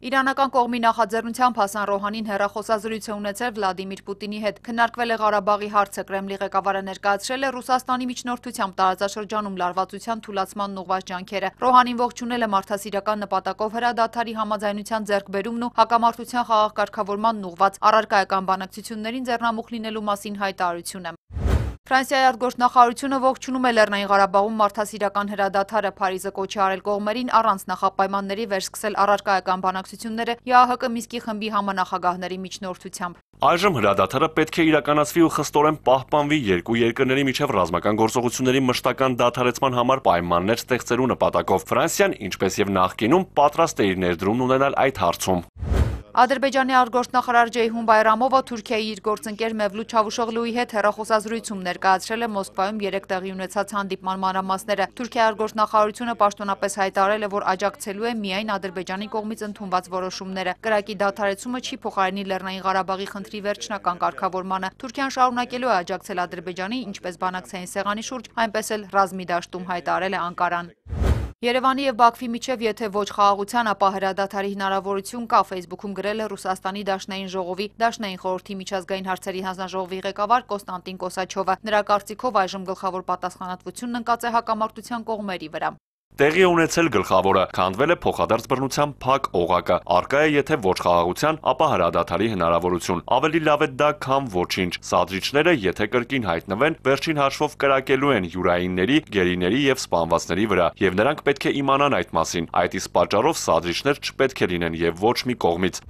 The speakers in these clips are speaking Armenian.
Իրանական կողմի նախաձեռնությամբ Հասան Ռոհանին հեռախոսազրույց է ունեցել Վլադիմիր Պուտինի հետ։ Քննարկվել է Ղարաբաղի հարցը։ Կրեմլի ղեկավարը ներկայացրել է Ռուսաստանի միջնորդությամբ տարածաշրջանում լարվածության թուլացմանն ուղղված ջանքերը։ Ռոհանին ողջունել է մարդասիրական նպատակով հրադադարի համաձայնության ձեռքբերումն ու հակամարտության խաղաղ կարգավորմանն ուղղված առարկայական բանակցություններին ձեռնամուխ լինելու մասին հայտարարությունը։ Ֆրանսիայի արտգործնախարարությունը ողջունում է Լեռնային Ղարաբաղում մարդասիրական հրադադարը Փարիզը կոչ է արել կողմերին առանց նախապայմանների վերսկսել առարկայական բանակցությունները ԵԱՀԿ Միսկի խմբի համանախագահների միջնորդությամբ։ Այժմ հրադադարը պետք է իրականացվի ու խստորեն պահպանվի երկու երկրների միջև ռազմական գործողությունների մշտական դադարեցման համար պայմաններ ստեղծելու նպատակով։ Ֆրանսիան, ինչպես եւ նախկինում, պատրաստ է իր ներդրումն ունենալ այդ հարցում։ Ադրբեջանի արտգործնախարար Ջեյհուն Բայրամովը Թուրքիայի իր գործընկեր Մևլութ Չավուշօղլուի հետ հեռախոսազրույցում ներկայացրել է Մոսկվայում երեք տեղի ունեցած հանդիպման մանրամասները։ Թուրքիայի արտգործնախարարությունը պաշտոնապես հայտարարել է, որ աջակցելու է միայն Ադրբեջանի կողմից ընդունված որոշումները։ Կրակի դադարեցումը չի փոխարինի Լեռնային Ղարաբաղի խնդրի վերջնական կարգավորմանը։ Թուրքիան շարունակելու է աջակցել Ադրբեջանի ինչպես բանակցային սեղանի շուրջ, այնպես էլ ռազմի դաշտում հայտարարել է Անկարան։ Երևանի եւ Բաքվի միջև եթե ոչ խաղաղության, ապա հրադադարի հնարավորություն կա, Facebook-ում գրել է Ռուսաստանի Դաշնային ժողովի Դաշնային խորհրդի միջազգային հարցերի հանձնաժողովի ղեկավար Կոստանտին Կոսաչովը։ Նրա կարծիքով այժմ գլխավոր պատասխանատվությունն ընկած է հակամարտության կողմերի վրա։ Տեղի ունեցել գլխավորը, քանդվել է փոխադարձ բռնության փակ օղակը։ Արկա է եթե ոչ խաղաղության, ապա հրադադարի հնարավորություն։ Ավելի լավ է դա, քան ոչինչ։ Սադրիչները, եթե կրկին հայտնվեն, վերջին հաշվով կրակելու են յուրայինների, գերիների եւ սպանվածների վրա, եւ նրանք պետք է իմանան այդ մասին։ Այդ իսկ պատճառով սադրիչներ չպետք է լինեն եւ ոչ մի կողմից։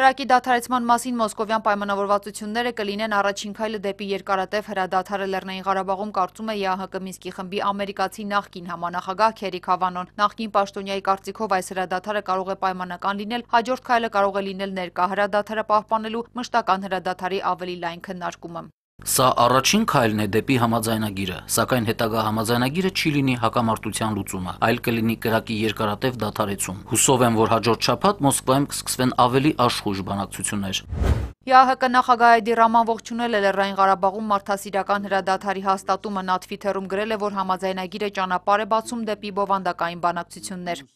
Կրակի դադարեցման մասին մոսկովյան պայմանավորվածությունները կլինեն առաջին քայլը դեպի երկարատև հրադադարը Լեռնային Ղարաբաղում կարծում է ԵԱՀԿ Մինսկի խմբի ամերիկացի նախկին համանախագահ Քերիկ Հավանոն։ Նախկին պաշտոնյայի կարծիքով այս հրադադարը կարող է պայմանական լինել, հաջորդ քայլը կարող է լինել ներկա հրադադարը պահպանելու մշտական հրադադարի ավելի լայն քննարկումը։ Սա առաջին քայլն է դեպի համաձայնագիրը, սակայն հետագա համաձայնագիրը չի լինի հակամարտության լուծումը, այլ կլինի կրակի երկարատև դադարեցում։ Հուսով եմ, որ հաջորդ շաբաթ Մոսկվայում կսկսվեն ավելի աշխույժ բանակցություններ։ ԵԱՀԿ նախագահ Այդի Ռաման ողջունել է Լեռնային Ղարաբաղում մարդասիրական հրադադարի հաստատումը. Նա Թվիթերում գրել է, որ համաձայնագիրը ճանապարհ է բացում դեպի բովանդակային բանակցություններ։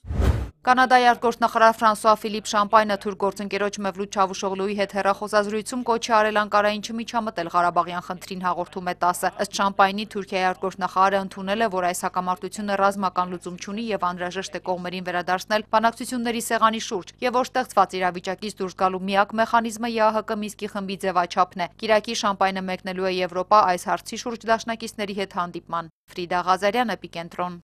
Կանադայի արտգործնախարար Ֆրանսուଆ Ֆիլիպ Շամպայնը թուրք գործընկերոջ Մևլութ Չավուշօղլուի հետ հեռախոսազրույցում կոչ է արել Անկարային չմիջամտել Ղարաբաղյան խնդրին հաղորդում է 10-ը։ Ըստ Շամպայնի Թուրքիայի արտգործնախարարը ընդունել է, որ այս հակամարտությունը ռազմական լուծում չունի եւ անհրաժեշտ է կողմերին վերադարձնել բանակցությունների սեղանի շուրջ, եւ որ ստեղծված իրավիճակից դուրս գալու միակ մեխանիզմը ԵԱՀԿ Միսկի խմբի ձևաչափն է։ Կիրակի Շամպայնը մեկնելու է Եվրոպա այս հարցի շուրջ դաշնակիցների հետ հանդիպման։ Ֆրիդա Ղազարյան, Էպիկենտրոն։